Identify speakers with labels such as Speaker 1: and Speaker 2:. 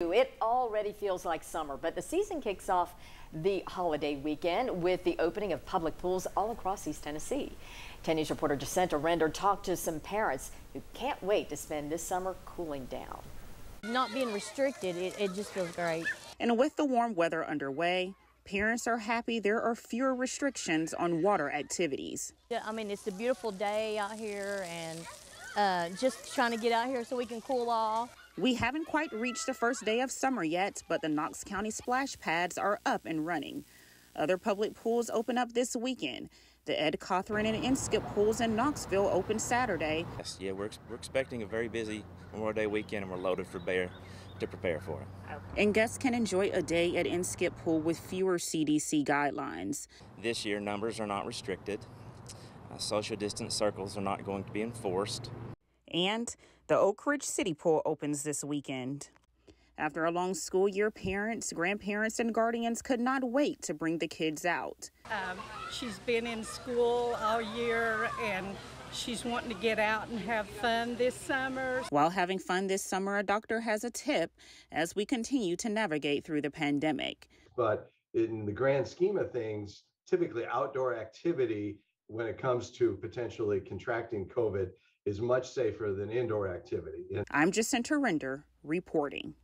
Speaker 1: It already feels like summer, but the season kicks off the holiday weekend with the opening of public pools all across East Tennessee. 10 News reporter Jacinta Render talked to some parents who can't wait to spend this summer cooling down.
Speaker 2: Not being restricted, it, it just feels great.
Speaker 3: And with the warm weather underway, parents are happy there are fewer restrictions on water activities.
Speaker 2: Yeah, I mean, it's a beautiful day out here and uh, just trying to get out here so we can cool off.
Speaker 3: We haven't quite reached the first day of summer yet, but the Knox County splash pads are up and running. Other public pools open up this weekend. The Ed Cothran and Inskip pools in Knoxville open Saturday.
Speaker 4: Yes, yeah, we're, we're expecting a very busy Memorial Day weekend and we're loaded for bear to prepare for it.
Speaker 3: And guests can enjoy a day at Inskip Pool with fewer CDC guidelines.
Speaker 4: This year, numbers are not restricted. Uh, social distance circles are not going to be enforced.
Speaker 3: And the Oak Ridge City Pool opens this weekend. After a long school year, parents, grandparents, and guardians could not wait to bring the kids out.
Speaker 5: Um, she's been in school all year and she's wanting to get out and have fun this summer.
Speaker 3: While having fun this summer, a doctor has a tip as we continue to navigate through the pandemic.
Speaker 6: But in the grand scheme of things, typically outdoor activity when it comes to potentially contracting COVID is much safer than indoor activity.
Speaker 3: I'm Jacinta Render reporting.